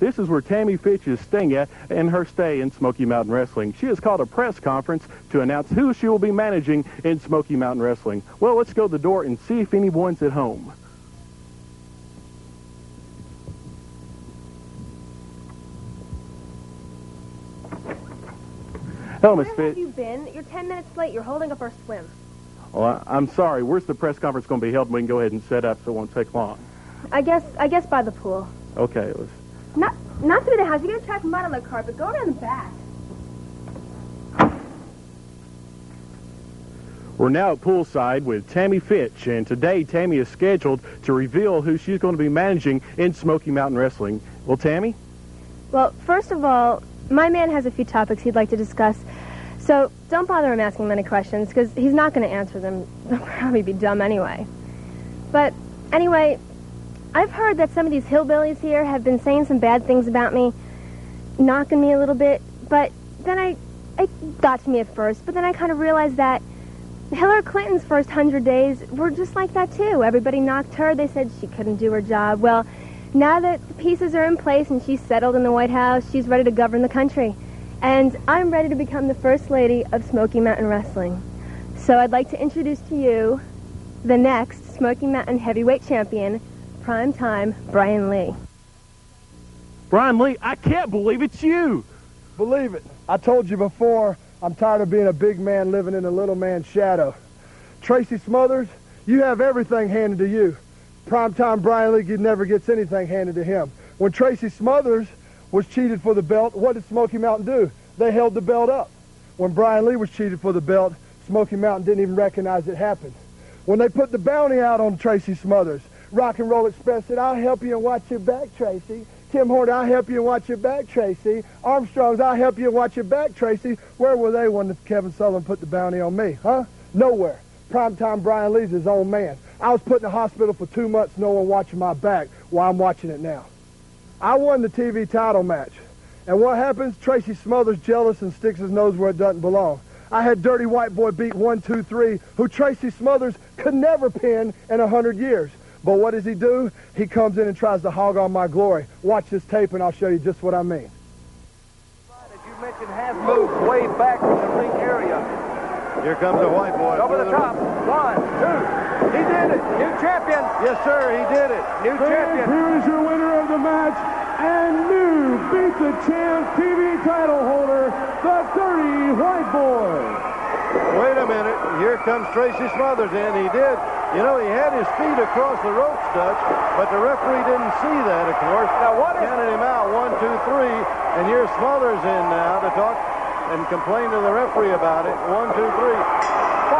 This is where Tammy Fytch is staying at in her stay in Smoky Mountain Wrestling. She has called a press conference to announce who she will be managing in Smoky Mountain Wrestling. Well, let's go to the door and see if anyone's at home. Hello, Miss Fytch. Where have you been? You're 10 minutes late. You're holding up our swim. Well, I- I'm sorry. Where's the press conference going to be held? We can go ahead and set up so it won't take long. I guess I guess by the pool. Okay, let's Not not through the house. You're gonna track mud on the carpet. Go around the back. We're now at poolside with Tammy Fytch, and today Tammy is scheduled to reveal who she's going to be managing in Smoky Mountain Wrestling. Well, Tammy, Well, first of all, my man has a few topics he'd like to discuss. So don't bother him asking many questions because he's not going to answer them. They'll probably be dumb anyway. But anyway, I've heard that some of these hillbillies here have been saying some bad things about me, knocking me a little bit. But then I, it got to me at first. But then I kind of realized that Hillary Clinton's first hundred days were just like that too. Everybody knocked her. They said she couldn't do her job. Well, now that the pieces are in place and she's settled in the White House, she's ready to govern the country. And I'm ready to become the first lady of Smoky Mountain Wrestling. So I'd like to introduce to you the next Smoky Mountain heavyweight champion, prime time Brian Lee. Brian Lee, I can't believe it's you. Believe it. I told you before, I'm tired of being a big man living in a little man's shadow. Tracy Smothers, you have everything handed to you. Primetime Brian Lee never gets anything handed to him. When Tracy Smothers was cheated for the belt, what did Smoky Mountain do? They held the belt up. When Brian Lee was cheated for the belt, Smoky Mountain didn't even recognize it happened. When they put the bounty out on Tracy Smothers, Rock and Roll Express said, I'll help you and watch your back, Tracy. Tim Horner, I'll help you and watch your back, Tracy. Armstrong's, I'll help you and watch your back, Tracy. Where were they when Kevin Sullivan put the bounty on me, huh? Nowhere. Primetime Brian Lee's his own man. I was put in the hospital for two months, no one watching my back while I'm watching it now. I won the TV title match. And what happens? Tracy Smothers jealous and sticks his nose where it doesn't belong. I had Dirty White Boy beat one, two, three, who Tracy Smothers could never pin in a hundred years. But what does he do? He comes in and tries to hog on my glory. Watch this tape and I'll show you just what I mean. As you mentioned, has moved way back from the ring area. Here comes the white boy. Over the top. One, two. He did it. New champion. Yes, sir, he did it. New champion. Here is your winner of the match and new Beat the Champ TV title holder, the Dirty White Boy. Wait a minute. Here comes Tracy Smothers in. He did. You know, he had his feet across the ropes, Dutch, but the referee didn't see that, of course. Now, what is- Counted him out. One, two, three. And here's Smothers in now to talk and complain to the referee about it. One, two, three.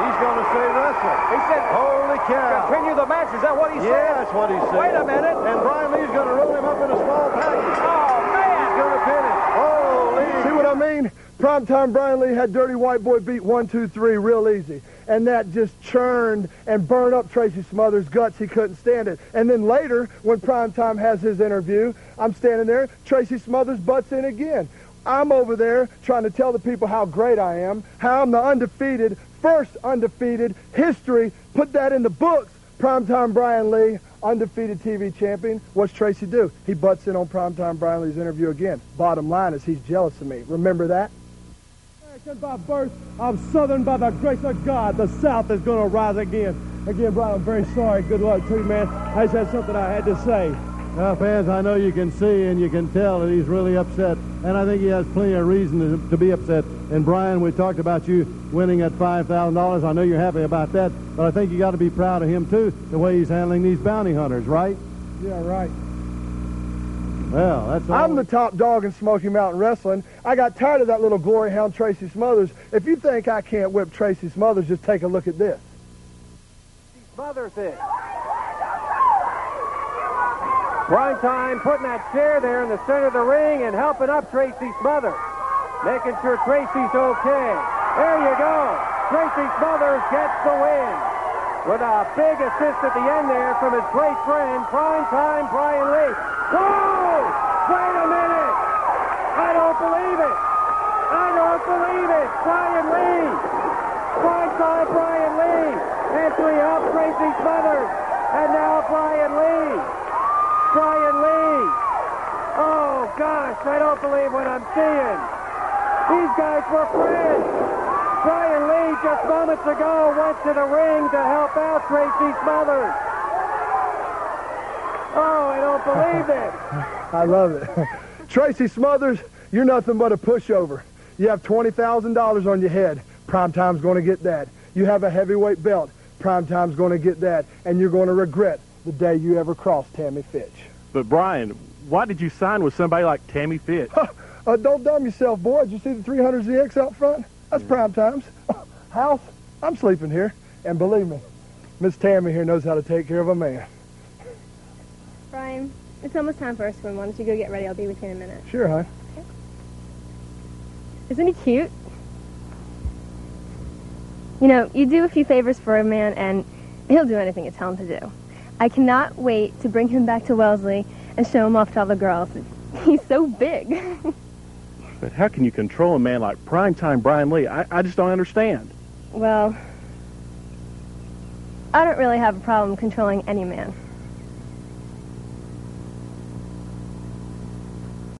He's going to say wrestling. He said, Holy cow. continue the match. Is that what he said? Yeah, that's what he said. Wait a minute. And Brian Lee's going to roll him up in a small package. Oh, man. He's going to pin him. Holy. See what I mean? Primetime Brian Lee had Dirty White Boy beat one, two, three real easy. And that just churned and burned up Tracy Smothers' guts. He couldn't stand it. And then later, when Primetime has his interview, I'm standing there, Tracy Smothers butts in again. I'm over there trying to tell the people how great I am, how I'm the undefeated, first undefeated history. Put that in the books. Primetime Brian Lee, undefeated TV champion. What's Tracy do? He butts in on Primetime Brian Lee's interview again. Bottom line is he's jealous of me. Remember that? American by birth, I'm Southern by the grace of God. The South is going to rise again. Again, Brian, I'm very sorry. Good luck to you, man. I just had something I had to say. Well, fans, I know you can see and you can tell that he's really upset, and I think he has plenty of reason to, to be upset. And Brian, we talked about you winning at five thousand dollars. I know you're happy about that, but I think you got to be proud of him too, the way he's handling these bounty hunters, right? Yeah, right. Well, that's all. I'm the top dog in Smoky Mountain Wrestling. I got tired of that little glory hound Tracy Smothers. If you think I can't whip Tracy Smothers, just take a look at this. Smothers it. Prime time putting that chair there in the center of the ring and helping up Tracy Smothers. Making sure Tracy's okay. There you go. Tracy Smothers gets the win. With a big assist at the end there from his great friend, Prime Time Brian Lee. Whoa! Wait a minute! I don't believe it! I don't believe it! Brian Lee! Prime Time Brian Lee! Entry up Tracy Smothers! And now Brian Lee! Brian Lee! Oh, gosh, I don't believe what I'm seeing. These guys were friends. Brian Lee just moments ago went to the ring to help out Tracy Smothers. Oh, I don't believe it. I love it. Tracy Smothers, you're nothing but a pushover. You have $20,000 on your head. Primetime's going to get that. You have a heavyweight belt. Primetime's going to get that. And you're going to regret the day you ever crossed Tammy Fytch. But Brian, why did you sign with somebody like Tammy Fytch? Uh, don't dumb yourself, boy. Did you see the 300ZX out front? That's prime times. House, I'm sleeping here. And believe me, Miss Tammy here knows how to take care of a man. Brian, it's almost time for our swim. Why don't you go get ready? I'll be with you in a minute. Sure, hon. Isn't he cute? You know, you do a few favors for a man, and he'll do anything you tell him to do. I cannot wait to bring him back to Wellesley and show him off to all the girls. He's so big. But how can you control a man like primetime Brian Lee? I, I just don't understand. Well, I don't really have a problem controlling any man.